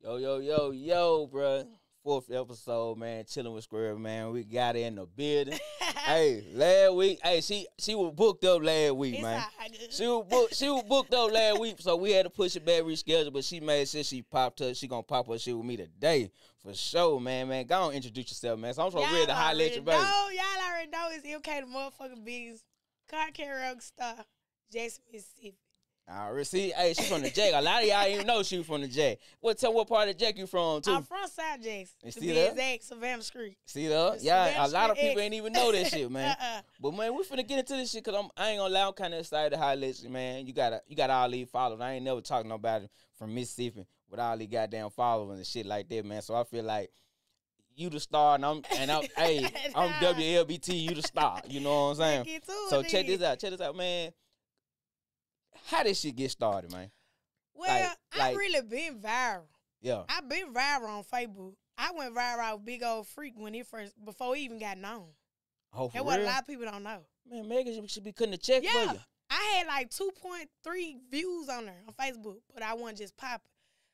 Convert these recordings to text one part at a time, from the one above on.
Yo, yo, yo, yo, bruh. Fourth episode, man. Chilling with Squirrel, man. We got in the building. hey, last week, hey, she she was booked up last week, It's man. She was booked. She was booked up last week, so we had to push it back, reschedule. But she made sure she popped up. She gonna pop up shit with me today for sure, man. Man, go on, introduce yourself, man. So I'm so ready to holler at you, baby. know, y'all already know it's MK the motherfucking biggest car karaoke star, Jackson, Mississippi. I already see. Hey, she from the Jack. A lot of y'all even know she was from the Jack. What? Tell what part of the Jack you from too? I'm from South Jackson. You To see that? exact, Savannah Street. See that? Yeah, a lot of people X. ain't even know that shit, man. Uh-uh. But man, we finna get into this shit because I'm I ain't gonna lie, I'm kind of excited to highlight you, man. You got you got all these followers. I ain't never talking about it from Mississippi with all these goddamn followers and shit like that, man. So I feel like you the star and I'm and I'm hey, I'm WLBT, you the star. You know what I'm saying? To So check this out, check this out, man. How this shit get started, man? Well, Like- I like- really been viral. Yeah. I've been viral on Facebook. I went viral with Big Ole Freak when it first, before he even got known. Oh, for That's what a lot of people don't know. Man, Megan should- should be cutting the check for Yeah. you. I had like 2.3 views on there on Facebook, but I wasn't just popping.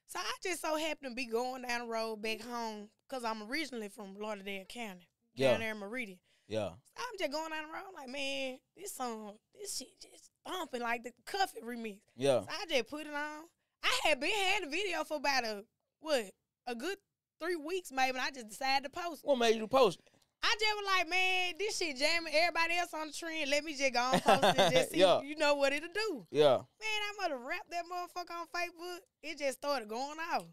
So I just so happened to be going down the road back home because I'm originally from Lauderdale County, Yeah. down there in Meridian. Yeah. So I'm just going down the road like, man, this song, this shit just bumping like the Cuff It remix. Yeah. So I just put it on. I had been had the video for about a what a good three weeks maybe, and I just decided to post. it. What made you post? it? I just was like, man, this shit jamming everybody else on the trend. Let me just go and post it, just see, Yeah. you know what it'll do. Yeah. Man, I might have wrapped that motherfucker on Facebook. It just started going off.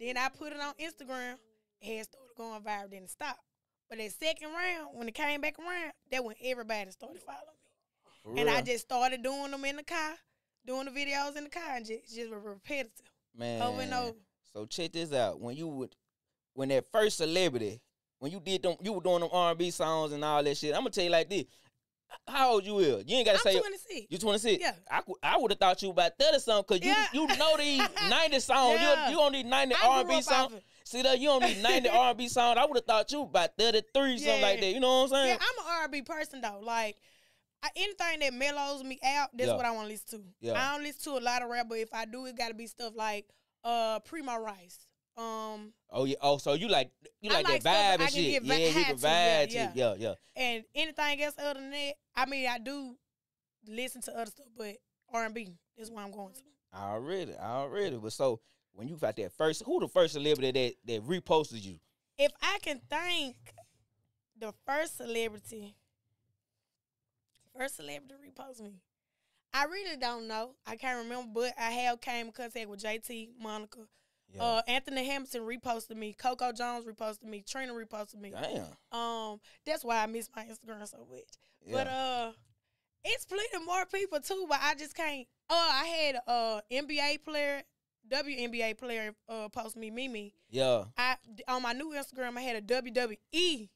Then I put it on Instagram. and It started going viral. Then it stopped. But that second round, when it came back around, that when everybody started following And I just started doing them in the car, doing the videos in the car, and just, just repetitive. Man. over and over. So check this out. When you would, when that first celebrity, when you did them, you were doing them R and B songs and all that shit. I'm gonna tell you like this. How old you is? You ain't gotta I'm say. 26. You 26? Yeah. I, I would have thought you about 30 something because you, Yeah. you know these 90 songs. Yeah. You, you don't need 90 R&B up songs. See that? You don't need 90 R&B songs. I would have thought you about 33, something like that. You know what I'm saying? Yeah, I'm an R&B person though. Like anything that mellows me out, that's Yeah. what I want to listen to. Yeah. I don't listen to a lot of rap, but if I do, it got to be stuff like uh Premo Rice. Um, Oh yeah. Oh, so you like you like, like that vibe and shit. Yeah, you can to, vibe yeah. Yeah, yeah. and anything else other than that, I mean, I do listen to other stuff, but R&B is what I'm going to. Already, already. But so when you got that first, who the first celebrity that that reposted you? If I can think, the first celebrity, first celebrity to repost me, I really don't know. I can't remember, but I have came in contact with JT, Monica. Yeah. Uh, Anthony Hamilton reposted me. Coco Jones reposted me. Trina reposted me. Damn. Um, that's why I miss my Instagram so much. Yeah. But uh, it's plenty more people too. But I just can't. Uh, I had a uh, NBA player, WNBA player, uh, post me, Mimi. Yeah. I on my new Instagram, I had a WWE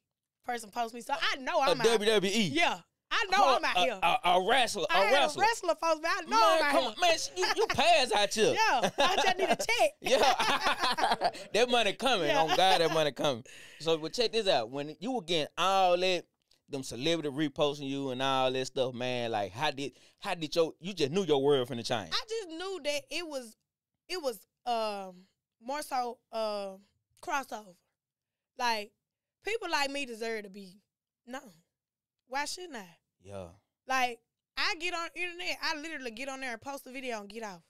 person post me, so I know I'm out. WWE. Yeah, I know I'm out a, here. A, a wrestler. I a wrestler. a wrestler post me. I know man, I'm out come here. on, man, you, you pass out here. Yeah, I just need a check. Yeah, that money coming. Yeah. On God, that money coming. So, but check this out. When you were getting all that, them celebrity reposting you and all that stuff, man. Like, how did how did your you just knew your world from the change? I just knew that it was it was um more so uh crossover. Like people like me deserve to be known. Why shouldn't I? Yeah, Like I get on internet, I literally get on there and post a video and get off.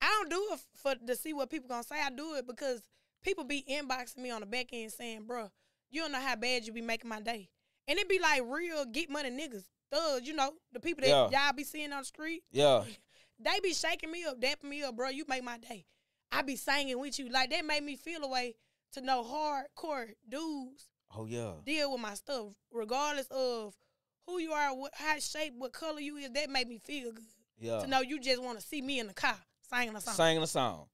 I don't do it for to see what people gonna say. I do it because people be inboxing me on the back end saying, "Bruh, you don't know how bad you be making my day," and it be like real get money niggas, thugs. You know the people that Yeah. y'all be seeing on the street. yeah, They be shaking me up, dapping me up, bro. You make my day. I be singing with you. Like that made me feel a way to know hardcore dudes oh yeah, deal with my stuff, regardless of who you are, what how shape, what color you is. That made me feel good yeah. to know you just want to see me in the car singing a song. Singing a song.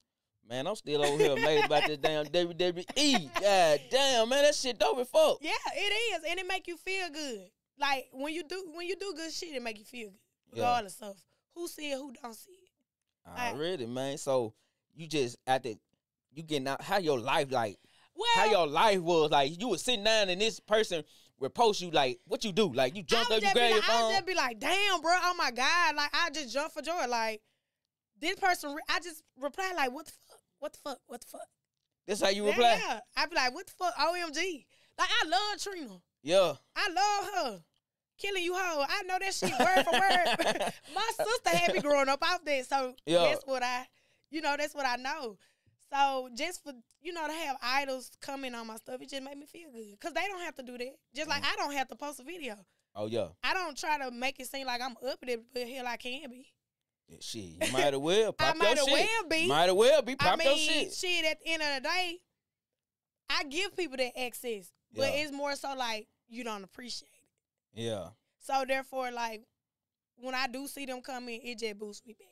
Man, I'm still over here amazed about this damn WWE. God damn, man, that shit dope as fuck. Yeah, it is, and it make you feel good. Like when you do when you do good shit, it make you feel good, Yeah. regardless of who see it, who don't see it. Already, man. So you just at the you getting out how your life like Well, how your life was like you was sitting down and this person would post you like what you do like you jumped I up you grab your phone. I just be like, damn, bro, oh my god, like I just jump for joy. Like this person, I just reply like, what the fuck, what the fuck, what the fuck. That's how you Yeah, reply. yeah. I be like, what the fuck? OMG. Like I love Trina. Yeah. I love her. Killing you hoe. I know that shit word for word. My sister had me growing up off that. So Yeah. that's what I you know, that's what I know. So just for you know to have idols comment on my stuff, it just made me feel good. Cause they don't have to do that. Just like mm. I don't have to post a video. Oh yeah. I don't try to make it seem like I'm up there, but hell I can be. Yeah, Shit, you might have well I might your have shit. well be. Might have well be pop I your mean, shit. at the end of the day, I give people that access, but Yeah. it's more so like you don't appreciate it. Yeah. So therefore, like when I do see them come in, it just boosts me back.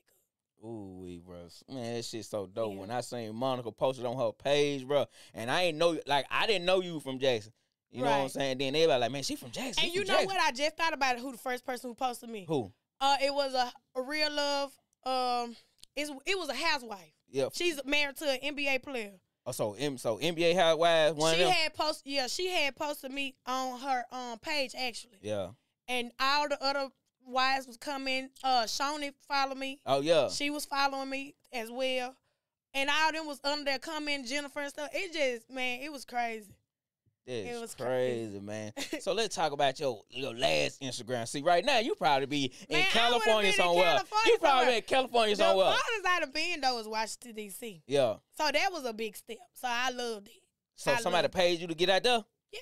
Ooh, wee, bro. Man, that shit so dope. Yeah. When I seen Monica posted on her page, bro, and I ain't know, like, I didn't know you from Jackson. You know what I'm saying? Then everybody like, man, she from Jackson. And you know Jackson. what? I just thought about it. Who the first person who posted me? Who? Uh, it was a, a real love. Um, it's, it was a housewife. Yeah. She's married to an NBA player. Oh, so M, so NBA Housewives, one she of them. had post, yeah, she had posted me on her um page actually, yeah. and all the other wives was coming. Uh, Shawnee followed me. Oh yeah. She was following me as well. And all them was under there coming, Jennifer and stuff. It just, man, it was crazy. That's was crazy, crazy. man. so let's talk about your your last Instagram. See, right now you probably be in Man, I would've California been in somewhere. California you probably somewhere. in California The somewhere. farthest I'd have been though was Washington D.C. Yeah. So that was a big step. So I loved it. So I somebody it. paid you to get out there. Yeah.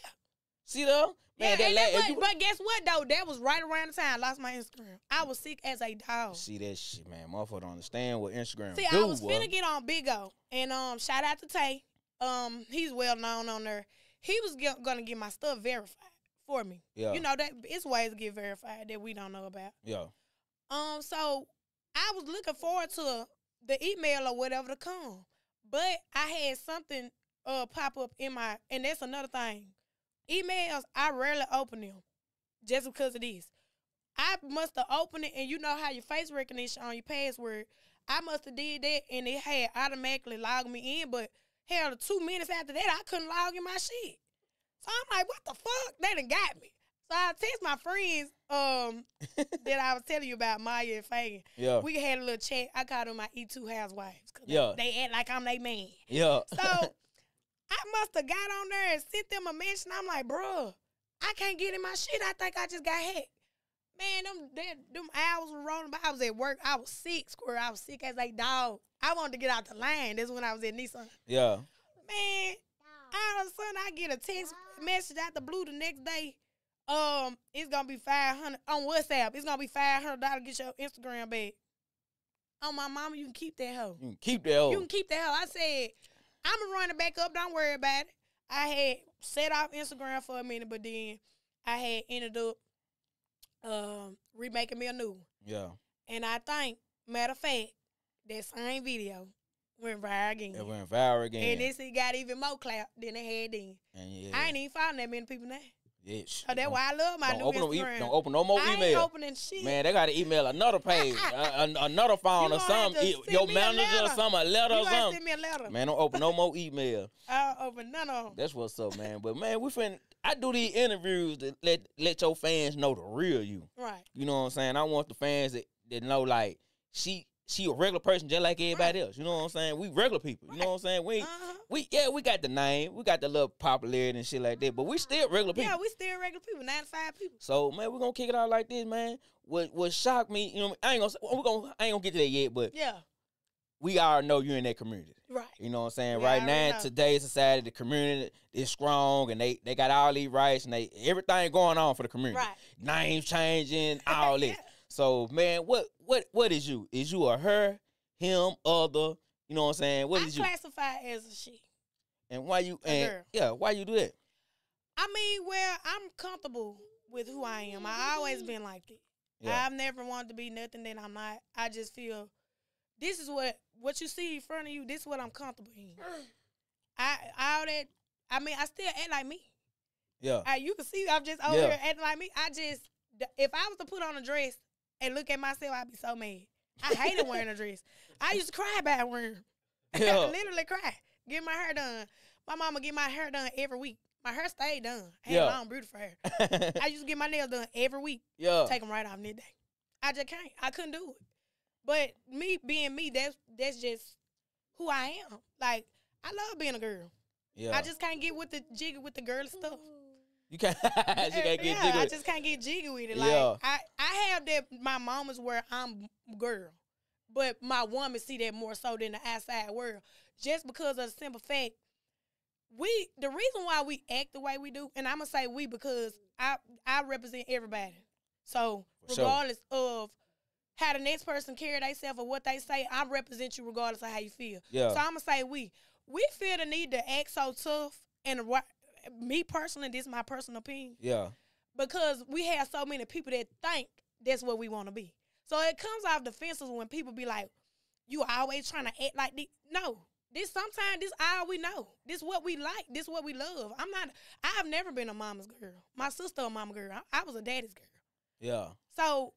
See though, man. yeah, that and la- that if you- but guess what though? That was right around the time I lost my Instagram. I was sick as a dog. See that shit, man. Motherfucker don't understand what Instagram See, do. I was boy. finna get on Big O, and um, shout out to Tay. Um, he's well known on there. He was get, gonna get my stuff verified for me. Yeah. You know that it's ways to get verified that we don't know about. Yeah. Um, so I was looking forward to the email or whatever to come, but I had something uh pop up in my, and that's another thing. Emails I rarely open them, just because of this. I must have opened it, and you know how your face recognition on your password. I must have did that, and it had automatically logged me in. But hell, two minutes after that, I couldn't log in my shit. So I'm like, what the fuck? They done got me. So I text my friends um that I was telling you about, Maya and Fagan. Yeah. We had a little chat. I called them my E2 housewives. Yeah. They, they act like I'm their man. yeah. So I must have got on there and sent them a mention. I'm like, bruh, I can't get in my shit. I think I just got hacked. Man, them them, them hours were rolling by. I was at work. I was sick, Squirrel. I was sick as a dog. I wanted to get out the line. That's when I was at Nissan. yeah. Man, all of a sudden I get a text message out the blue the next day. Um, it's gonna be five hundred on WhatsApp. It's gonna be five hundred dollars to get your Instagram back. On my mama, you can keep that hoe. You can keep that. Old. You can keep that hoe. I said, I'm gonna run it back up. Don't worry about it. I had set off Instagram for a minute, but then I had ended up um remaking me a new one. yeah. And I think, matter of fact, that same video went viral again. It went viral again. And this it got even more clap than it had then. And yeah. I ain't even following that many people now. Yeah, So that's why I love my don't new open no e- don't open no more I ain't opening shit. Man, they got to email another page, uh, an- another phone or something. E- Your manager or something, a letter you or something. send me a letter. Man, don't open no more email. I'll open none of them. That's what's up, man. But man, we fin. I do these interviews to let let your fans know the real you. Right. You know what I'm saying? I want the fans that, that know like she she a regular person just like everybody else. You know what I'm saying? We regular people. You know what I'm saying? We Uh-huh. we yeah we got the name, we got the little popularity and shit like that, but we still regular people. Yeah, we still regular people, 95 people. So man, we're gonna kick it out like this, man. What what shocked me, you know, I ain't gonna we gonna I ain't gonna get to that yet, but Yeah. we already know you in that community. Right. You know what I'm saying? We right now, know. today's society, the community is strong and they they got all these rights and they everything going on for the community. Right. Names changing, all this. So man, what what what is you? Is you a her, him, other? You know what I'm saying? What I is you? classify as a she. And why you and girl. yeah, why you do that? I mean, well, I'm comfortable with who I am. I always been like that. Yeah. I've never wanted to be nothing that I'm not. I just feel this is what what you see in front of you. This is what I'm comfortable in. I all that. I mean, I still act like me. Yeah. I, you can see I'm just over Yeah. here acting like me. I just if I was to put on a dress and look at myself, I'd be so mad. I hated wearing a dress. I used to cry about wearing. 'em. Yeah. literally cry. Get my hair done. My mama get my hair done every week. My hair stayed done. I had Yeah. long, beautiful hair. I used to get my nails done every week. yeah. Take them right off midday. I just can't. I couldn't do it. But me being me, that's that's just who I am. Like I love being a girl. Yeah. I just can't get with the jiggy with the girl stuff. You can't. you eh, can't get yeah, jiggy. I just can't get jiggy with it. Like Yeah. I, I have that my moments where I'm girl, but my woman see that more so than the outside world. Just because of the simple fact, we the reason why we act the way we do, and I'm gonna say we because I I represent everybody. So regardless of how the next person carry themselves or what they say, I represent you regardless of how you feel. Yeah. So I'm gonna say we we feel the need to act so tough and wha- me personally, this is my personal opinion yeah. because we have so many people that think that's what we want to be. So it comes off defensive when people be like, "You always trying to act like this." No, this sometimes this all we know. This what we like. This what we love. I'm not. I have never been a mama's girl. My sister a mama girl. I, I was a daddy's girl. Yeah. So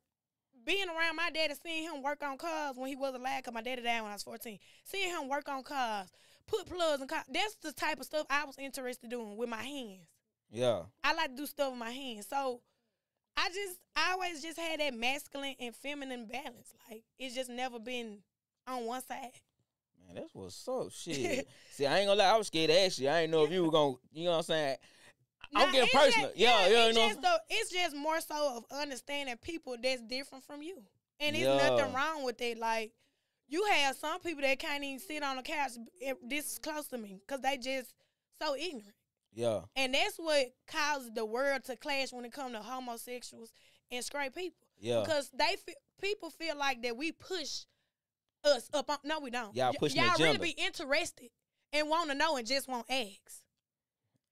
being around my dad and seeing him work on cars when he was alive, cause my daddy died when I was 14. Seeing him work on cars, put plugs and cars, that's the type of stuff I was interested in doing with my hands. Yeah. I like to do stuff with my hands. So I just I always just had that masculine and feminine balance. Like it's just never been on one side. Man, that's what's up. Shit. See, I ain't gonna lie. I was scared to ask you. I didn't know if you were gonna. You know what I'm saying? I'm getting personal. just- yeah, yeah, it's you know. just the- it's just more so of understanding people that's different from you, and there's Yeah. nothing wrong with it. Like you have some people that can't even sit on the couch this close to me because they just so ignorant. Yeah. And that's what causes the world to clash when it comes to homosexuals and straight people. Yeah. Because they fe- people feel like that we push us up on. No, we don't. Y'all pushing y'all really be interested and want to know and just want eggs.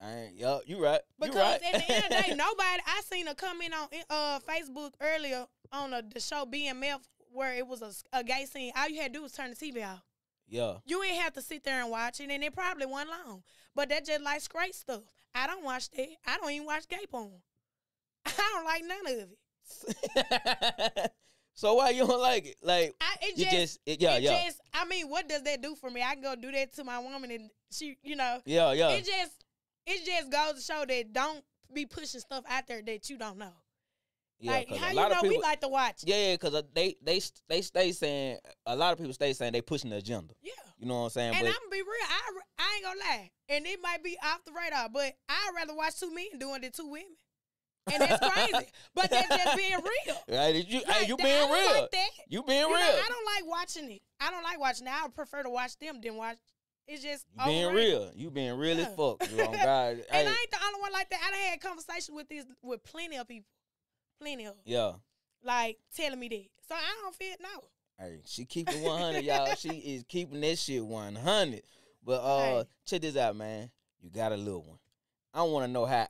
I ain't. Yeah. You right. You Because right. at the end of the day, nobody. I seen a comment on uh Facebook earlier on a, the show BMF where it was a gay scene. All you had to do was turn the TV off. yeah. You ain't have to sit there and watch it, and it probably wasn't long. But that just like straight stuff. I don't watch that. I don't even watch gay porn. I don't like none of it. so why you don't like it? Like I, it just, just, it, yeah, it yeah, just. I mean, what does that do for me? I can go do that to my woman, and she, you know, yeah, yeah, it just, it just goes to show that don't be pushing stuff out there that you don't know. Yeah. like how a you know of people, we like to watch. yeah, yeah, because uh, they they they stay saying a lot of people stay saying they pushing the agenda. Yeah. You know what I'm saying? And but I'm gonna be real. I, I ain't gonna lie, and it might be off the radar, but I'd rather watch two men doing than two women. And that's crazy, but that's just being real. right, you, hey, you being real. Like. You being You real. know, I don't like watching it. I don't like watching it. I would prefer to watch them than watch. It's just You being overrated. real. You being real as fuck. You on God. And Hey, I ain't the only one like that. I done had conversations with these with plenty of people, plenty of yeah. like telling me that. So I don't feel no. Hey, she keeping 100, y'all. She is keeping that shit 100. But uh, Hey. check this out, man. You got a little one. I don't want to know how.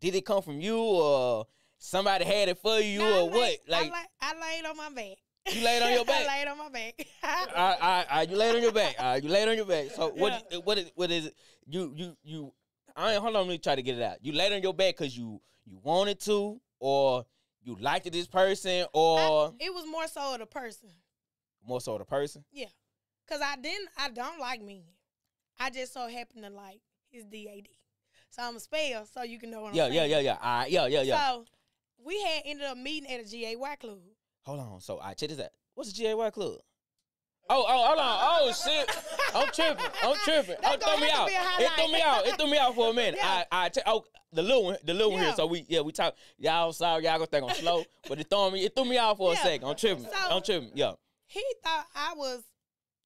Did it come from you or somebody had it for you I or what? laid- Like, I, la- I laid on my back. You laid on your back? I laid on my back. I, I, I, you laid on your back. Uh, you laid on your back. So what? What is? What is it? You, you, you. I ain't. Hold on. Let me try to get it out. You laid on your back because you, you wanted to, or you liked this person, or it was more so the person. more so the person. Yeah, cause I didn't I don't like me. I just so happen to like his DAD. So I'm a spell so you can know what Yeah, I'm yeah, saying. yeah, yeah. All right, yeah, yeah, yeah. So we had ended up meeting at a GAY club. Hold on. So I check this out. What's the GAY club? Oh, oh, hold on. Oh shit. I'm tripping. I'm tripping. Oh, throw me out. It threw me out. It threw me out for a minute. Yeah. I, I, oh, the little one, the little one here. So we, yeah, we talk. Y'all sorry, y'all gonna think I'm slow, but it threw me, it threw me out for Yeah. a second. I'm tripping. So- I'm tripping. Yeah. He thought I was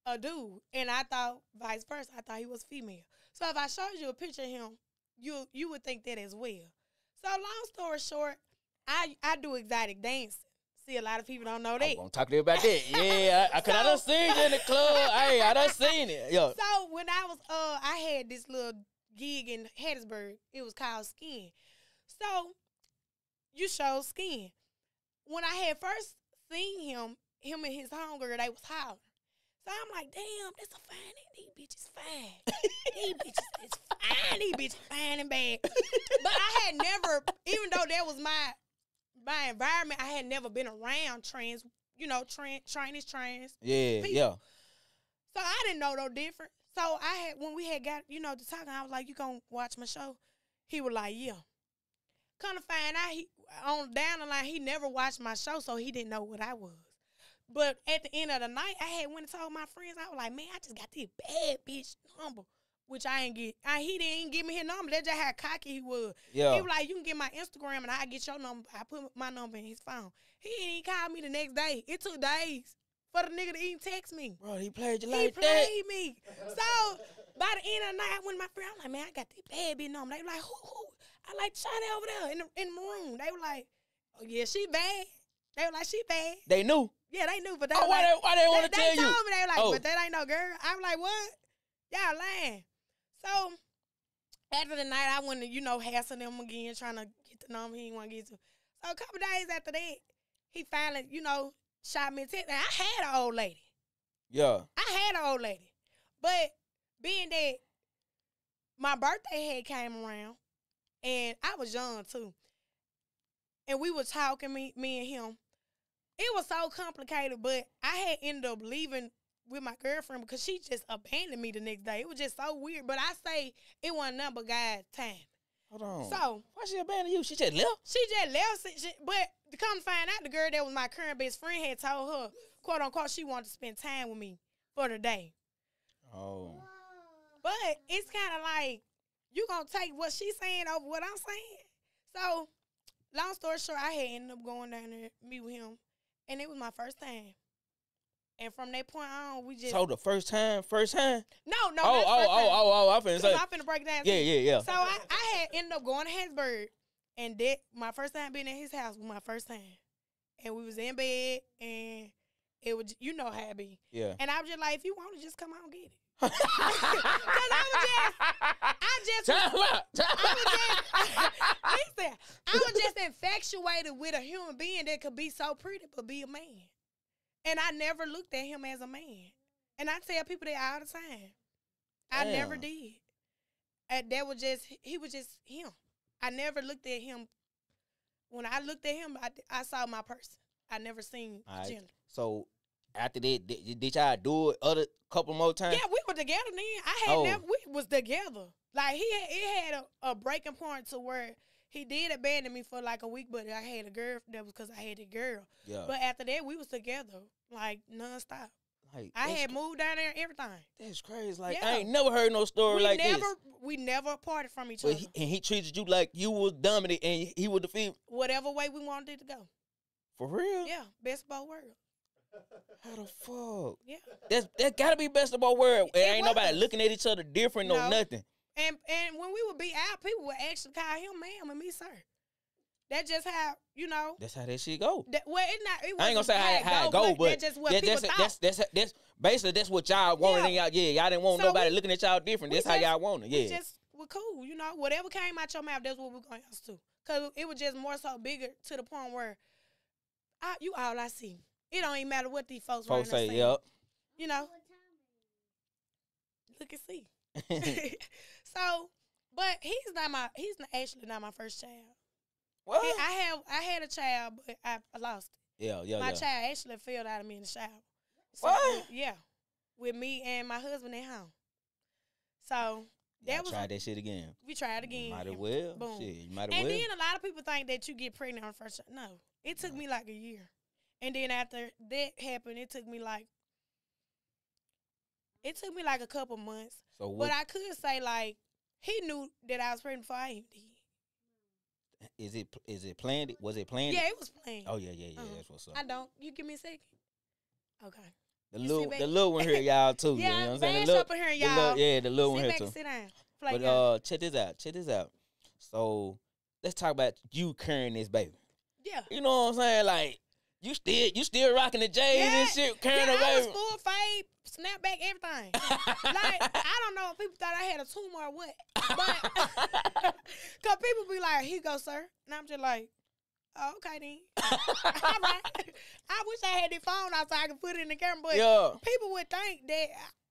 a dude and I thought vice versa. I thought he was female. So if I showed you a picture of him, you you would think that as well. So long story short, I I do exotic dancing. See, a lot of people don't know I'm that. gonna talk to you about that. Yeah, I, I, cause I done So- seen you in the club. hey, I done seen it. Yo. So when I was uh I had this little gig in Hattiesburg. It was called Skin. So you show Skin. When I had first seen him, him and his homegirl, they was hollering. So I'm like, damn, that's a fine. These bitches fine. These bitches is fine. These bitches fine and bad. But I had never, even though that was my my environment, I had never been around trans, you know, trans, trans, trans. Yeah, People. yeah. So I didn't know no different. So I had when we had got you know to talking, I was like, "You gonna watch my show?" He was like, "Yeah." Kind of find out he on down the line he never watched my show, so he didn't know what I was. But at the end of the night, I had went and told my friends, I was like, man, I just got this bad bitch number. Which I ain't get. I, he didn't give me his number. That's just how cocky he was. Yeah. He was like, you can get my Instagram and I get your number. I put my number in his phone. He didn't call me the next day. It took days for the nigga to even text me. Bro, he played you He like that. played me. So by the end of the night, I went to my friend. I'm like, man, I got this bad bitch number. They were like, who, who? I like Shawty over there in the, in the room. They were like, oh yeah, she bad. They were like, she bad. They knew. Yeah, they knew, but they Oh, why like, they, why they want to they, tell they you? told me they were like, Oh. but that ain't no girl. I'm like, what? Y'all lying. So after the night, I went to you know hassle them again, trying to get the number he didn't want to get to. So a couple days after that, he finally you know shot me a text. And I had an old lady. Yeah. I had an old lady, but being that my birthday had came around, and I was young too, and we were talking me me and him. It was so complicated, but I had ended up leaving with my girlfriend because she just abandoned me the next day. It was just so weird. But I say it wasn't nothing but God's time. Hold on. So why she abandoned you? She just left. she just left. She, but to come find out, the girl that was my current best friend had told her, quote unquote, she wanted to spend time with me for the day. Oh. But it's kind of like you gonna take what she's saying over what I'm saying. So, long story short, I had ended up going down there meet with him, and it was my first time. And from that point on, we just So the first time, first time. no, no, oh, oh, oh, time. oh, oh, I finna say. I'm finna break it down. Yeah, yeah, yeah. So I, I had ended up going to Hattiesburg, and that my first time being in his house was my first time, and we was in bed, and it was you know how it be, yeah. and I was just like, if you want to, just come out and get it. Cause I was just, I just Time out. I was just, listen, I was just infatuated with a human being that could be so pretty but be a man. And I never looked at him as a man. And I tell people that all the time. I never did. And that was just, he was just him. I never looked at him. When I looked at him, I, I saw my person. I never seen gender. So after that, did, did y'all do it other couple more times? Yeah, we were together then. I had Oh. never we was together. Like he had it had a, a breaking point to where he did abandon me for like a week, but I had a girl that was because I had a girl. Yeah. But after that, we was together like nonstop. like, I had moved down there and everything. That's crazy. Like Yeah. I ain't never heard no story we like never this. we never parted from each other. he, and he treated you like you was dominant and he was female. Whatever way we wanted it to go. For real? Yeah, best of both worlds. How the fuck? Yeah, That's that gotta be best of both worlds. It ain't nobody looking at each other different or No. nothing. And and when we would be out, people would actually call him ma'am and me sir. That's just how you know. That's how that shit go. That, well, it's not. It I ain't gonna say how, how it go, but that's just what that- people that's, thought. that's that's that's basically that's what y'all wanted. Yeah. And y'all, yeah, y'all didn't want So nobody we- looking at y'all different. we That's how just- y'all wanted. we Yeah. just were cool, you know. Whatever came out your mouth, that's what we're going to answer to. Cause it was just more so bigger to the point where, I, you all I see. It don't even matter what these folks, Folks say, saying. yep. You know, look and see. so, but he's not my. He's not, actually not my first child. what? I have I had a child, but I, I lost it. yeah, yeah, my yeah. child actually failed out of me in the shower. So, What? Yeah, with me and my husband at home. So Y'all that was try that shit again. we tried again. Might as and- well. boom. Shit, you might as And well. then a lot of people think that you get pregnant on first. No, it took me like a year, and then after that happened, it took me like it took me like a couple months. so what But I could say like he knew that I was pregnant before I even did. is it? Is it planned? Was it planned? Yeah, it was planned. Oh yeah, yeah, yeah. Uh-huh. That's what's up. I don't. You give me a second. Okay. The you little, the little one here, y'all too. Yeah, you know what I'm saying? The little, up in here, y'all. little- yeah, the little one here back too. sit down. Play But uh, check this out. Check this out. So let's talk about you carrying this baby. yeah. You know what I'm saying? Like you still, you still rocking the J's Yeah, and shit, carrying yeah, the I was baby. full fade, snapback, everything. like I don't know if people thought I had a tumor or what, but cause people be like, "Here you go, sir," and I'm just like, oh, "Okay then." All right. I wish I had the phone out so I could put it in the camera, but yeah. people would think that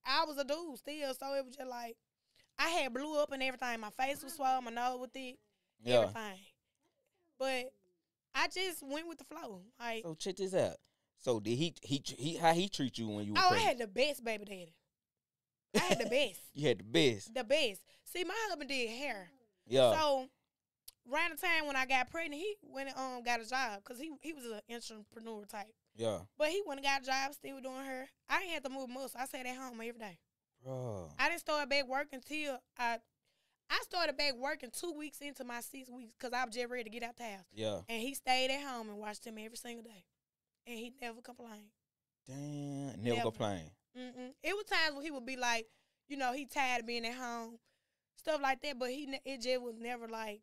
I I was a dude still, so it was just like I had blew up and everything. My face was swollen, my nose was thick, Yeah. everything. But I just went with the flow. Like, So check this out. So did he he he how he treat you when you were oh, I had the best baby daddy. I had the best. you had the best. the best. See, my husband did hair. Yeah. So around the time when I got pregnant, he went and um got a job because he he was an entrepreneur type. Yeah, But he went and got a job, still doing her. I ain't had to move muscle. I sat at home every day. bro. I didn't start back working till I I started back working two weeks into my six weeks because I was just ready to get out the house. Yeah, And he stayed at home and watched him every single day. And he never complained. damn. Never, Never. complain. Mm-mm. It was times when he would be like, you know, he tired of being at home, stuff like that. But he, it just was never like,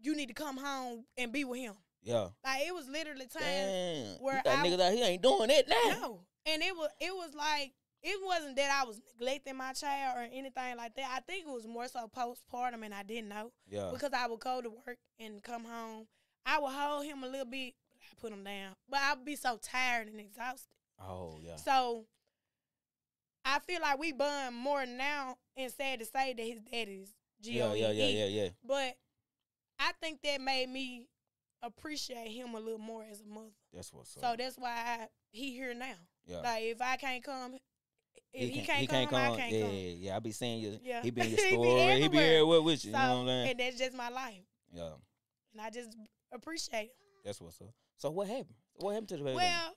you need to come home and be with him. Yeah. Like it was literally times Damn. where I- niggas out here ain't doing that now. No, and it was it was like it wasn't that I was neglecting my child or anything like that. I think it was more so postpartum, and I didn't know Yeah. because I would go to work and come home. I would hold him a little bit, I put him down, but I would be so tired and exhausted. Oh yeah. So I feel like we bond more now, and sad to say that his daddy's is G Yeah, yeah, yeah, E. yeah, yeah. But I think that made me appreciate him a little more as a mother. That's what's up. So that's why I, he here now. yeah. Like if I can't come, if he, can't- can't, come, I can't yeah, come. yeah, yeah. I be seeing you. Yeah. He be in your He be he be everywhere. with you. So you know what I'm saying? and that's just my life, Yeah. and I just appreciate it. That's what's up. So what happened? What happened to the baby? Well,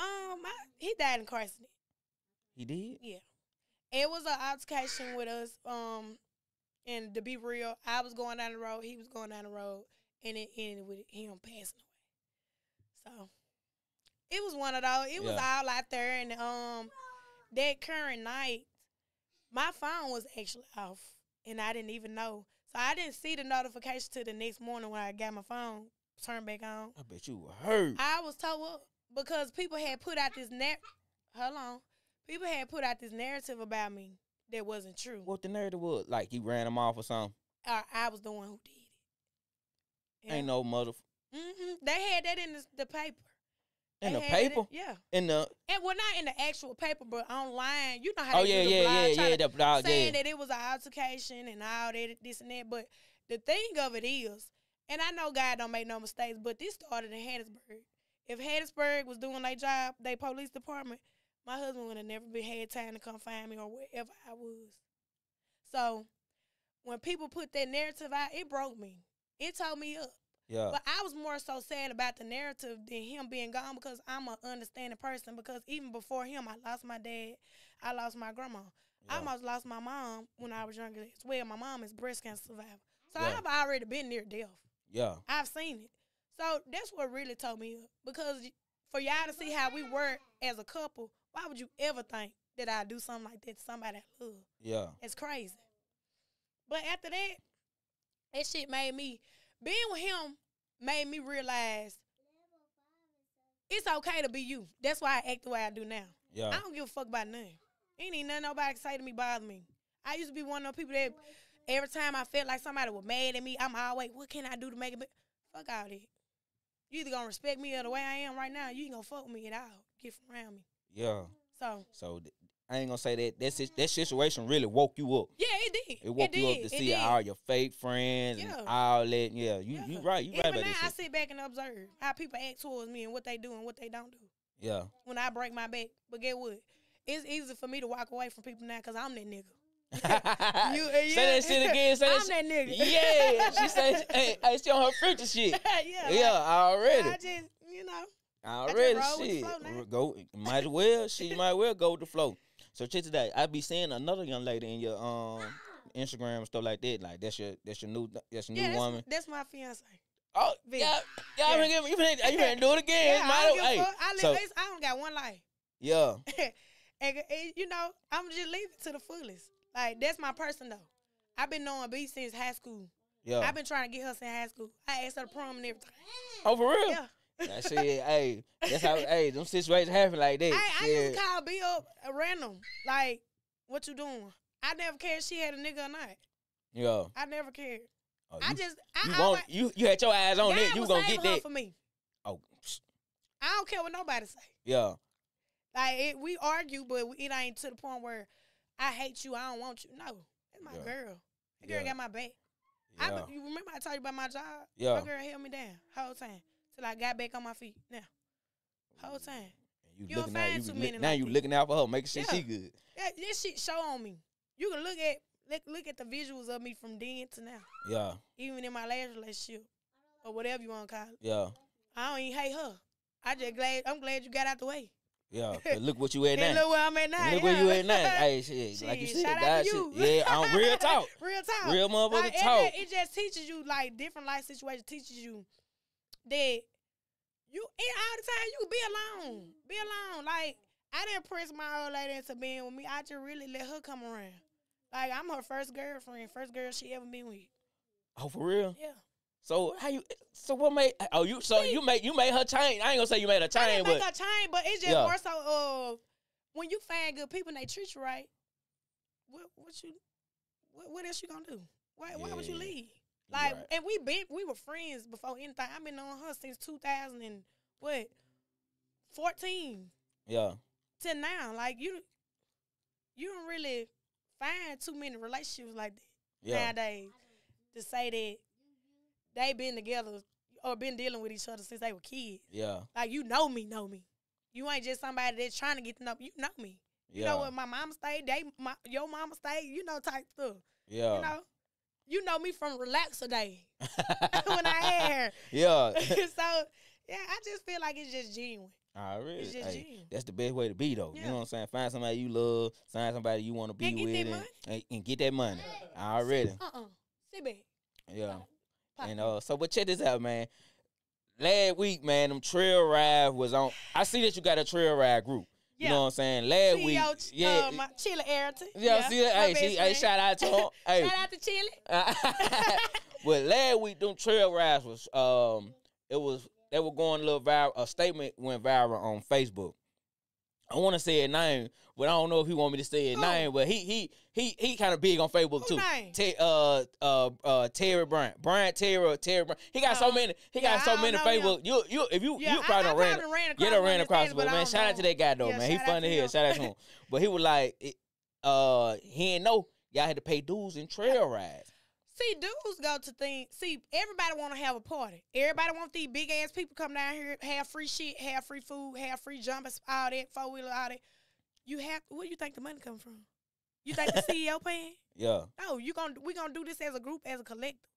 um, I, he died in car he did. Yeah, it was an altercation with us. Um, and to be real, I was going down the road, he was going down the road, and it ended with him passing away. So it was one of those. It was Yeah. all out there, and um, that current night, my phone was actually off, and I didn't even know. So I didn't see the notification till the next morning when I got my phone turned back on. I bet you were hurt. I was told because people had put out this net. Hold on, people had put out this narrative about me that wasn't true. what the narrative was? Like he ran him off or something? Or I was the one who did it. Ain't no mother hmm They had that in the, the paper. in They the that in- paper. yeah. In the And well, not in the actual paper, but online. You know how oh they yeah do the yeah blog, yeah yeah the blog saying yeah that it was an altercation and all that, this and that. But the thing of it is, and I know God don't make no mistakes, but this started in Hattiesburg. If Hattiesburg was doing their job, their police department, my husband would have never been had time to come find me or wherever I was. So when people put that narrative out, it broke me. It told me up. yeah But I was more so sad about the narrative than him being gone because I'm an understanding person. Because even before him, I lost my dad, I lost my grandma. I almost lost my mom when I was younger as well. My mom is breast cancer survivor. So Yeah. I've already been near death. Yeah I've seen it. So that's what really told me up. Because for y'all to see how we work as a couple, why would you ever think that I'd do something like that to somebody I love? yeah It's crazy. But after that, that shit made me being with him made me realize it's okay to be you. That's why I act the way I do now. yeah I don't give a fuck about nothing. Ain't even nothing nobody can say to me bother me. I used to be one of those people that every time I felt like somebody was mad at me, I'm always, what can I do to make it? Be-? Fuck all that. You either gonna respect me or the way I am right now, you ain't gonna fuck with me at all. Get from around me. yeah. So So th- I ain't gonna say that that that situation really woke you up. yeah, it did. It woke did. you up to It see did. all your fake friends Yeah. and all that. Yeah, you Yeah. you right. You right Even about now, that I shit. sit back and observe how people act towards me and what they do and what they don't do Yeah, when I break my back. But get what? It's easy for me to walk away from people now because I'm that nigga. You- uh, say that shit again. Say that I'm shit. that nigga. Yeah, she said, hey, hey, she on her future shit. yeah. Yeah, like, already, I just, you know. already roll with the shit. Go, might as well. She might well go with the flow. So check today. I be seeing another young lady in your um Instagram and stuff like that. Like that's your that's your new that's your Yeah, new that's, woman. that's my fiance. Oh yeah, yeah. Yeah. You finna, you finna, you do it again. Yeah, I don't as- give a hey. I live. so- I don't got one life. yeah, and, and, you know, I'm just leave it to the fullest. Like that's my person though. I've been knowing B since high school. yeah. I've been trying to get her since high school. I asked her to prom and everything. oh for real? Yeah. That's it. Hey, that's how. hey, them situations happen like that. I, I yeah. used to call B up random. Like, what you doing? I never cared if she had a nigga or not. yeah. I never cared. Oh, I you, just, I you always, want you you had your eyes on God that. You was gonna get that. for me. Oh, I don't care what nobody say. yeah, Like it, we argue, but it ain't to the point where I hate you. I don't want you. No, that's my Yeah. girl. That girl Yeah. got my back. I, yeah. be- you remember I told you about my job? Yeah. My girl held me down whole time till I got back on my feet. Now, whole time. You, You don't looking out. Too many now like you looking out for her, making sure she good. Yeah, this shit show on me. You can look at look, look at the visuals of me from then to now. Yeah, Even in my last relationship or whatever you want to call it. yeah, I don't even hate her. I just glad I'm glad you got out the way. Yeah, look what you at And now. look where I'm at now. look yeah. where you at now. Hey, shit, like you said, God, to shit. you. Yeah, I'm real talk. real talk. Real motherfucking Like, it, talk. just- It just teaches you like different life situations. Teaches you that you and all the time you be alone. Be alone. Like I didn't press my old lady into being with me. I just really let her come around. Like I'm her first girlfriend, first girl she ever been with. Oh, for real? Yeah. So how you? So what made? Oh, you so you made you made her change. I ain't gonna say you made her I change, didn't make but her change, but it's just Yeah. more so uh when you find good people and they treat you right, what what you what, what else you gonna do? Why why would you leave? Like right. and we been we were friends before anything. I've been on her since two thousand and what fourteen yeah, to now. Like you you don't really find too many relationships like that yeah, nowadays to say that they been together or been dealing with each other since they were kids. yeah, Like you know me, know me. You ain't just somebody that's trying to get to know you know me. You yeah, know what my mama stayed, they my your mama stayed, you know type stuff. yeah, You know? You know me from relaxer day when I had yeah. so yeah, I just feel like it's just genuine. Ah, really? It's just Hey, genuine. that's the best way to be, though. You know what I'm saying? Find somebody you love, find somebody you want to be And get with, and, money. and, and get that money. Already, Uh uh Sit back. yeah. Pop. And uh, so, but check this out, man. Last week, man, them trail ride was on. I see that you got a trail ride group. Yeah. You know what I'm saying? Last week, CEO, Ch- yeah, uh, my Chili Ayrton. yeah, See that? Hey, she, hey, shout out to him. hey, Shout out to Chili. but last week, them trail rides was um, it was they were going a little viral. A statement went viral on Facebook. I want to say a name, but I don't know if he want me to say a Who? name. But he he he he kind of big on Facebook Who too. name? Te- uh uh uh Terry Bryant, Bryant Terry Terry Bryant. He got so Uh, many. He yeah, got so don't many know Facebook. You you if you Yeah, you I- probably I done ran. probably ran You across done one ran of across his but I man, don't shout out know. to that guy though, Yeah, man. He shout out funny to here. him. Shout out to him. But he was like, it, uh, he didn't know y'all had to pay dues and trail rides. See, dudes go to things. See, everybody want to have a party. Everybody want these big ass people come down here, have free shit, have free food, have free jumpers, all that, four wheeler, all that. You have where you think the money come from? You think the CEO paying? Yeah, No, you gonna we gonna do this as a group, as a collective,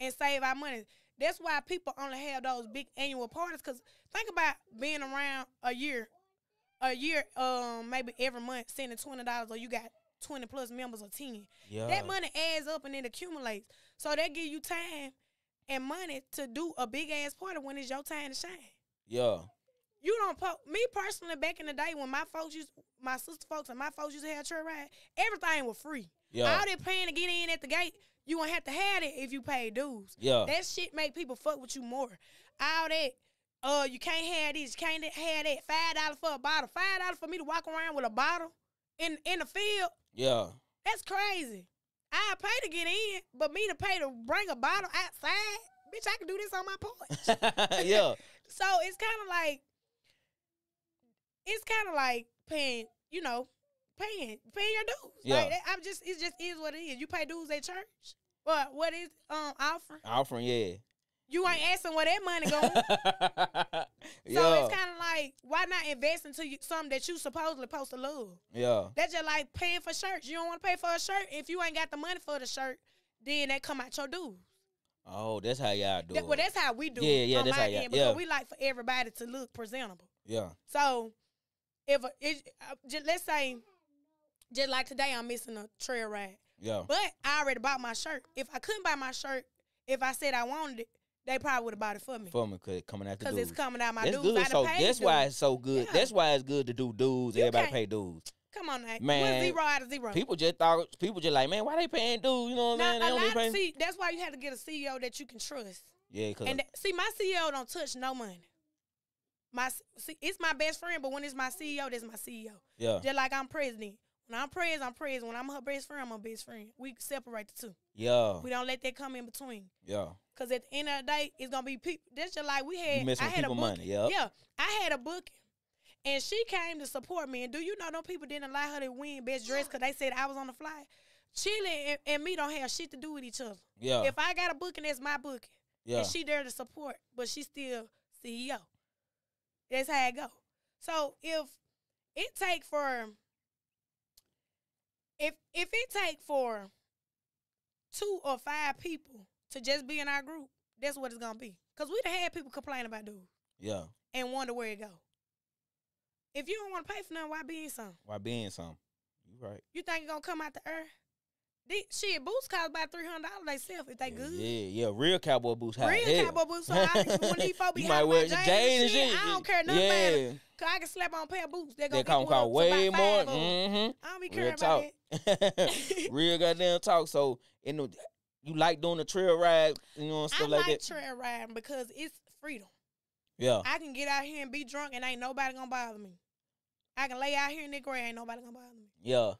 and save our money. That's why people only have those big annual parties. Cause think about being around a year, a year, um, maybe every month, sending twenty dollars, or you got twenty plus members or ten. yeah. That money adds up and it accumulates. So that give you time and money to do a big ass party when it's your time to shine. Yeah, You don't po- me personally back in the day when my folks used my sister folks and my folks used to have church ride, everything was free. yeah, All that paying to get in at the gate, you won't have to have it if you pay dues. yeah, That shit make people fuck with you more. All that, uh, you can't have this, you can't have that. Five dollars for a bottle, five dollars for me to walk around with a bottle in in the field. yeah, That's crazy. I pay to get in, but me to pay to bring a bottle outside, bitch, I can do this on my porch. yeah, so it's kind of like, it's kind of like paying, you know, paying, paying your dues. Yeah. Like, I'm just, it just is what it is. You pay dues at church. What, what is um offering? offering, yeah, You ain't asking where that money going. yeah, So it's kind of like, why not invest into you, something that you supposedly supposed to love? yeah, That's just like paying for shirts. You don't want to pay for a shirt if you ain't got the money for the shirt. Then that come out your dues. Oh, that's how y'all do That, it. well, that's how we do Yeah, it. yeah, that's how y'all- end, because yeah. we like for everybody to look presentable. yeah, So if a, it, uh, just, let's say, just like today, I'm missing a trail ride, yeah, but I already bought my shirt. If I couldn't buy my shirt, if I said I wanted it, they probably would have bought it for me for me, cause coming out the because it's coming out my That's dues. I good. So that's why it's so good. Yeah. That's why it's good to do dudes. You Everybody can't- pay dudes. Come on, now. Man, zero out of zero? People just thought people just like, man, why they paying dues? You know what I'm saying? They don't see, that's why you had to get a CEO that you can trust. yeah, cause And that, see, my CEO don't touch no money. My see, it's my best friend, but when it's my CEO, that's my CEO. yeah, Just like I'm president. When I'm president, I'm president. When I'm her best friend, I'm her best friend. We separate the two. yeah, We don't let that come in between. yeah, Cause at the end of the day, it's gonna be people. That's just like we had. You I had a people book. money, yup. Yeah, I had a booking, and she came to support me. And do you know, no people didn't allow her to win best dress because they said I was on the fly. Chili and, and me don't have shit to do with each other. yeah, If I got a booking, that's my booking. yeah, and she there to support, but she still CEO. That's how it go. So if it take for if if it take for two or five people to just be in our group, that's what it's gonna be. Cause we done had people complain about dudes. Yeah. and wonder where it go. If you don't want to pay for nothing, why be in something? Why being some? You right. You think it gonna come out the earth? These, shit, boots cost about three hundred dollars themselves if they good. Yeah, yeah. Real cowboy boots. Real Hell. cowboy boots. So I, when these folks be you might wear my your Jane Jane and and shit, shit. I don't care nothing yeah. about it. Cause I can slap on a pair of boots. They gonna They come cost way more. Mm-hmm. I don't be Real caring talk. about that. Real goddamn talk. So, you know, you like doing the trail ride, you know, and I stuff like, like, that. trail riding because it's freedom. yeah. I can get out here and be drunk and ain't nobody gonna bother me. I can lay out here in the gray, ain't nobody gonna bother me. Yeah.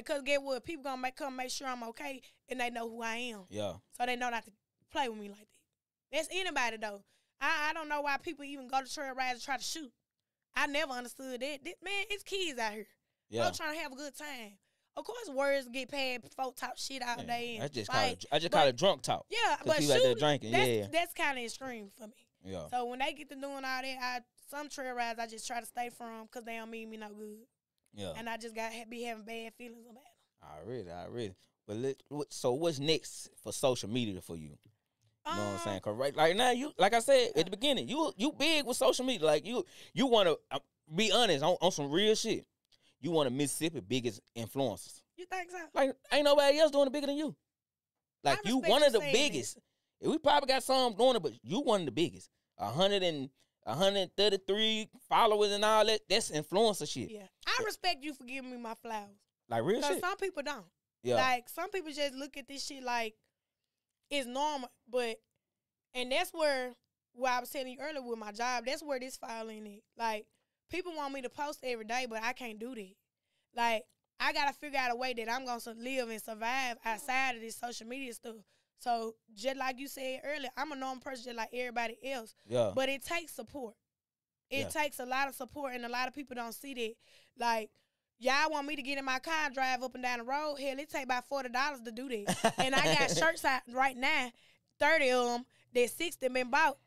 And cause get what, people gonna make come make sure I'm okay and they know who I am. Yeah. So they know not to play with me like that. That's anybody though. I, I don't know why people even go to trail rides and try to shoot. I never understood that. That- man, it's kids out here. Yeah. I'm trying to have a good time. Of course, words get paid. Folk talk shit all day. I just call it, I just call it drunk talk. Yeah, but people out there shooting, drinking, that's, yeah. that's kind of extreme for me. Yeah. So when they get to doing all that, I some trail rides I just try to stay from because they don't mean me no good, Yeah. and I just got be having bad feelings about it. Already, already. But let, what, so what's next for social media for you? You know what I'm Um, saying? Cause right, right now, you like I said at the beginning, you you big with social media. Like you you want to uh, be honest on, on some real shit. You want to Mississippi biggest influencers. You think so? Like ain't nobody else doing it bigger than you. Like you one of the biggest. We probably got some doing it, but you one of the biggest. A hundred and a hundred and thirty three followers and all that. That's influencer shit. Yeah, I respect you for giving me my flowers Like real shit. some people don't. Yeah. Like some people just look at this shit like it's normal, but and that's where what I was telling you earlier with my job. That's where this fall in it. Like people want me to post every day, but I can't do that. Like I gotta figure out a way that I'm gonna live and survive outside of this social media stuff. So just like you said earlier, I'm a normal person just like everybody else. yeah. But it takes support. It Yeah. takes a lot of support, and a lot of people don't see that. Like, y'all want me to get in my car and drive up and down the road? Hell, it take about forty dollars to do that. and I got shirts out right now, thirty of them. That sixty been bought.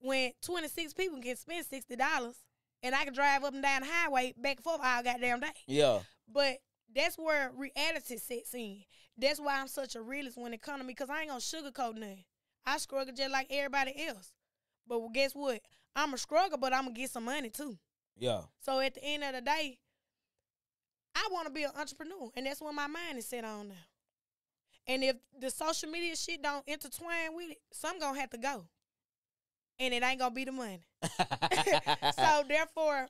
When twenty six people can spend sixty dollars, and I can drive up and down the highway back and forth all goddamn day. Yeah. But that's where reality sets in. That's why I'm such a realist when it comes to me, because I ain't gonna sugarcoat nothing. I struggle just like everybody else. But guess what? I'm a struggle, but I'm gonna get some money too. Yeah. So at the end of the day, I want to be an entrepreneur, and that's what my mind is set on now. And if the social media shit don't intertwine with it, some gonna have to go, and it ain't gonna be the money. so therefore,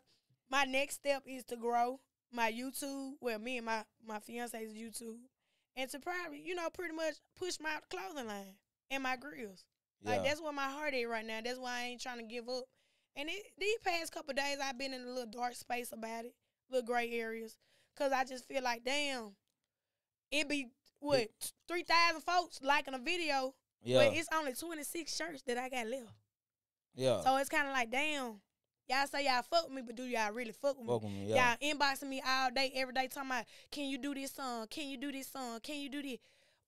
my next step is to grow my YouTube. Well, me and my my fiance's YouTube, and to probably you know pretty much push my clothing line and my grills. Like that's where my heart is right now. That's why I ain't trying to give up. And it, these past couple days, I've been in a little dark space about it, little gray areas, cause I just feel like, damn, it be what three thousand folks liking a video, yeah. but it's only twenty six shirts that I got left. yeah. So it's kind of like, damn, y'all say y'all fuck with me, but do y'all really fuck with me? Fuck with me, yeah. Y'all inboxing me all day, every day, talking about, can you do this song? Can you do this song? Can you do this?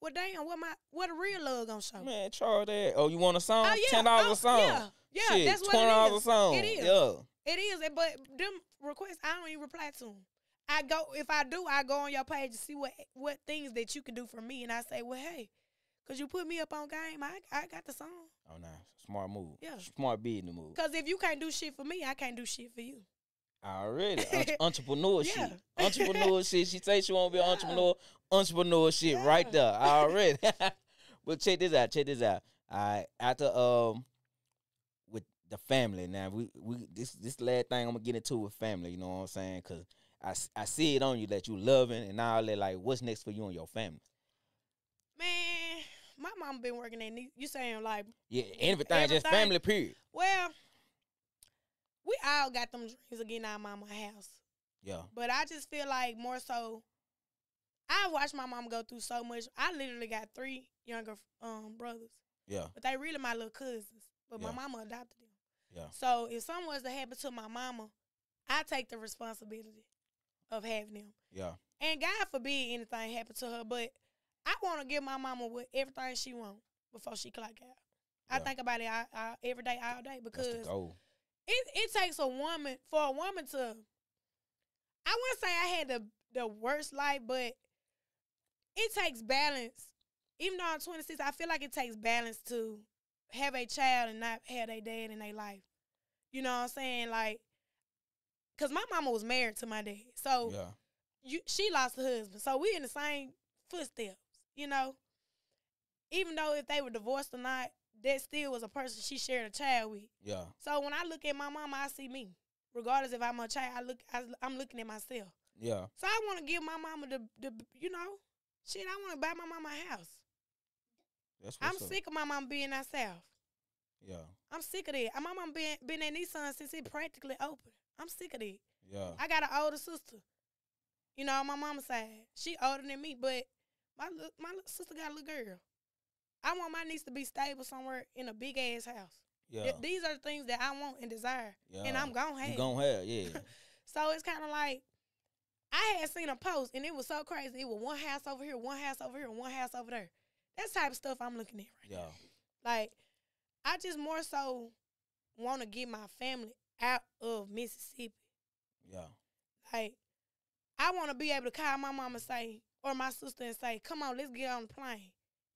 Well, damn, what my what a real love gonna show? Man, charge that. Oh, you want a song? Oh, yeah. Ten oh, dollars Oh, a song. yeah. Yeah, Shit, that's what it twenty dollars a song. It is. Yeah. It is, but them requests, I don't even reply to them. I go if I do, I go on your page to see what what things that you can do for me, and I say, well, hey, cause you put me up on game, I I got the song. Oh, nah. Smart move. Yeah. Smart business move. Cause if you can't do shit for me, I can't do shit for you. Already. Entre- entrepreneur Yeah. shit. Entrepreneur shit. She say she want to be an Yeah. entrepreneur. Entrepreneur shit right there. Already. well, check this out. Check this out. All right. After um with the family now we we this this last thing I'm gonna get into with family. You know what I'm saying? Cause I, I see it on you that you loving and all that. Like, what's next for you and your family? Man, my mom been working at you saying like, Yeah, everything, just family. Period. well, we all got them dreams of getting our mama house. Yeah. But I just feel like more so, I watched my mom go through so much. I literally got three younger um brothers, Yeah. but they really my little cousins. But Yeah. my mama adopted them. Yeah. So if something was to happen to my mama, I take the responsibility of having them. Yeah. And God forbid anything happen to her, but I want to give my mama what everything she want before she clock out. I think about it I, I, every day, all day because it it takes a woman for a woman to I wouldn't say I had the the worst life, but it takes balance. Even though I'm 26, I feel like it takes balance to have a child and not have a dad in their life. You know what I'm saying? Like, cause my mama was married to my dad, so Yeah. you she lost her husband, so we in the same footsteps. You know, even though if they were divorced or not, that still was a person she shared a child with. Yeah. So when I look at my mama, I see me. Regardless if I'm a child, I look, I, I'm looking at myself. Yeah. So I want to give my mama the, the, you know, shit. I want to buy my mama a house. That's I'm up. sick of my mama being herself. Yeah. I'm sick of that. My mama been been at Nissan since it practically opened. I'm sick of that. Yeah. I got an older sister. You know, on my mama's side. She older than me, but my li- my little sister got a little girl. I want my niece to be stable somewhere in a big ass house. Yeah. Th- These are the things that I want and desire, and I'm gonna have. You gon' have, yeah. So it's kind of like I had seen a post, and it was so crazy. It was one house over here, one house over here, one house over there. That's the type of stuff I'm looking at right yeah. now. Like, I just more so want to get my family out of Mississippi. Yeah. Like, I want to be able to call my mama and say, or my sister and say, "Come on, let's get on the plane."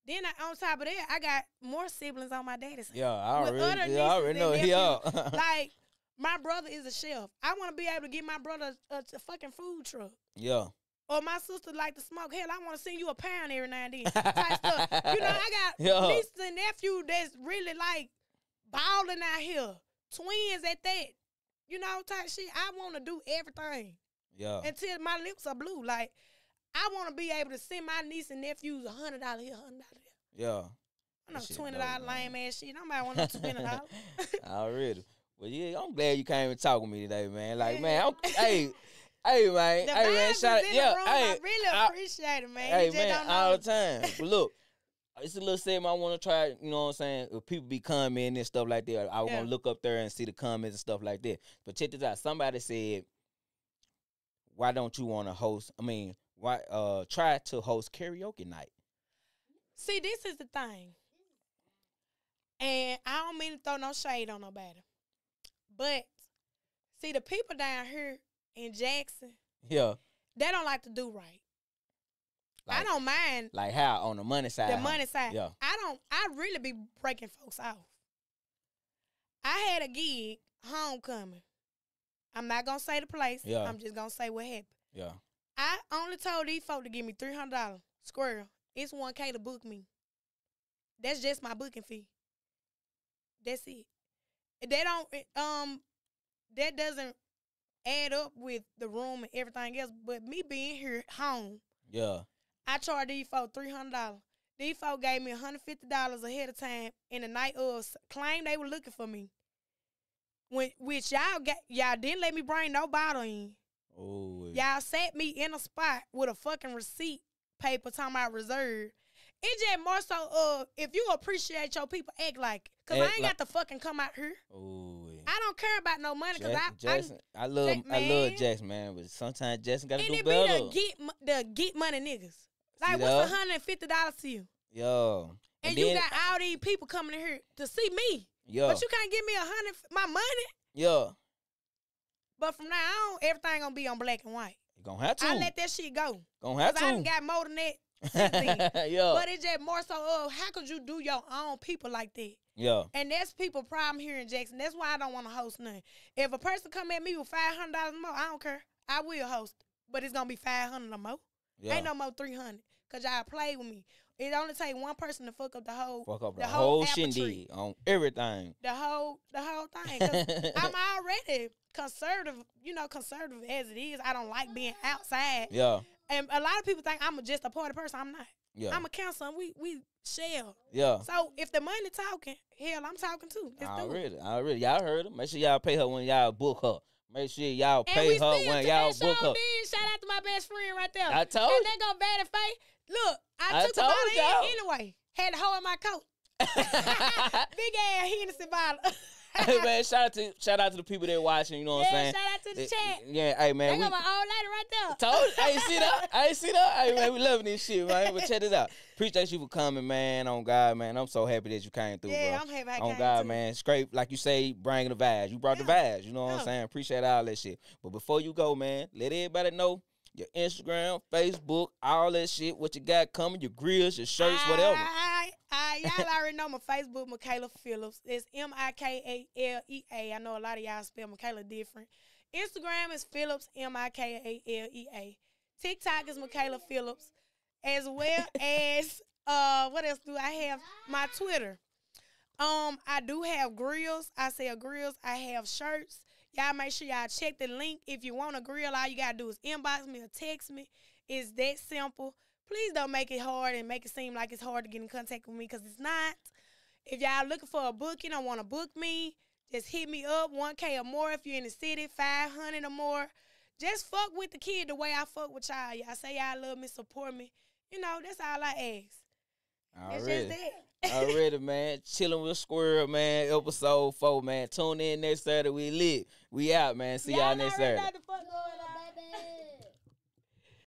Then I, on top of that, I got more siblings on my daddy's side. Yeah. I With already, yeah, I already know. Yeah. like my brother is a chef. I want to be able to get my brother a, a fucking food truck. yeah. Or my sister like to smoke. Hell, I want to send you a pound every now and then. Type stuff. You know, I got Yeah. nieces and nephew that's really like balling out here. Twins at that. You know, type shit. I want to do everything Yeah. until my lips are blue. Like, I want to be able to send my niece and nephews a hundred dollar here, hundred dollar there. Yeah. I know twenty dollar lame ass shit. Nobody want no twenty dollars. Already. Well, yeah, I'm glad you came and talk with me today, man. Like, man, I'm, hey, hey, man, The hey, man, shout, in yeah, room. hey, I really I- appreciate it, man. hey, you man, all the time. But look, it's a little segment I want to try. You know what I'm saying? If people be commenting and stuff like that, I was Yeah. gonna look up there and see the comments and stuff like that. But check this out. Somebody said, "Why don't you want to host? I mean, why uh try to host karaoke night?" See, this is the thing. And I don't mean to throw no shade on nobody. But see the people down here in Jackson, Yeah, they don't like to do right. I don't mind like how on the money side. the huh? money side. Yeah. I don't I really be breaking folks off. I had a gig, homecoming. I'm not gonna say the place. Yeah. I'm just gonna say what happened. Yeah, I only told these folk to give me three hundred dollars. Squirrel. It's one K to book me. That's just my booking fee. That's it. They don't um that doesn't add up with the room and everything else. But me being here home, yeah, I charged these folk three hundred dollars. These folk gave me hundred fifty dollars ahead of time, in the night of claim they were looking for me. When which y'all got y'all didn't let me bring no bottle in. Oh, Y'all sat me in a spot with a fucking receipt paper talking about reserve. It just more so uh if you appreciate your people, act like it. Cause I ain't like- got to fucking come out here. oh. I don't care about no money cause I, I Jackson, I, love, Jack- I love. Jackson, man, but sometimes Jackson gotta and do it be better. the get the get money niggas. Like See what's hundred and fifty dollars to you? Yo, And, and you got all these people coming in here to see me. yo, But you can't give me a hundred my money. yo, But from now on, everything gonna be on black and white. you gonna have to, I let that shit go. gonna have Cause I done to, got more than that. yo, But it's just more so of how could you do your own people like that? Yeah. And that's people problem here in Jackson. That's why I don't want to host nothing. If a person come at me with five hundred dollars more, I don't care. I will host, but it's gonna be five hundred or more. yo, Ain't no more three hundred. Cause y'all play with me. It only take one person to fuck up the whole, fuck up the, the whole, whole shindig on everything. the whole, the whole thing. I'm already conservative. You know, conservative as it is. I don't like being outside. yeah, And a lot of people think I'm just a party person. I'm not. yeah, I'm a counselor. We we share. yeah. So if the money talking, hell, I'm talking too. Let's do it. Already, already, y'all heard her. Make sure y'all pay her when y'all book her. Make sure y'all pay her when y'all book her. did. Shout out to my best friend right there. I told and you. they go bad and face. Look, I, I took the told bottle in anyway. Had the hole in my coat. Big ass Hennessy bottle. hey man, shout out to shout out to the people that watching. You know what I'm yeah, saying? shout out to the Eh, chat. Yeah, hey man, we got my old lady right there. told. I ain't see that. I ain't see that. Hey man, we loving this shit, man. But check this out. Appreciate you for coming, man. On God, man. I'm so happy that you came through, yeah, bro. I'm happy I on God, too. man. Scrape, like you say, bringing the vibes. You brought the vibes. You know what I'm saying? Appreciate all that shit. But before you go, man, let everybody know your Instagram, Facebook, all that shit, what you got coming, your grills, your shirts, whatever. I, I, y'all already know my Facebook, Mikalea Phillips. It's M I K A L E A. I know a lot of y'all spell Michaela different. Instagram is Phillips, M I K A L E A. TikTok is Mikalea Phillips, as well as uh, what else do I have? My Twitter. Um, I do have grills. I sell grills. I have shirts. Y'all make sure y'all check the link. If you want a grill, all you gotta do is inbox me or text me. It's that simple. Please don't make it hard and make it seem like it's hard to get in contact with me because it's not. If y'all looking for a booking or want to book me, just hit me up. 1K or more if you're in the city, 500 or more. Just fuck with the kid the way I fuck with y'all. Y'all say y'all love me, support me. You know, that's all I ask. It's Already. just that. Already, man. Chilling with Squirrel, man. Episode four, man. Tune in next Saturday. We lit. We out, man. See y'all, next already know Saturday.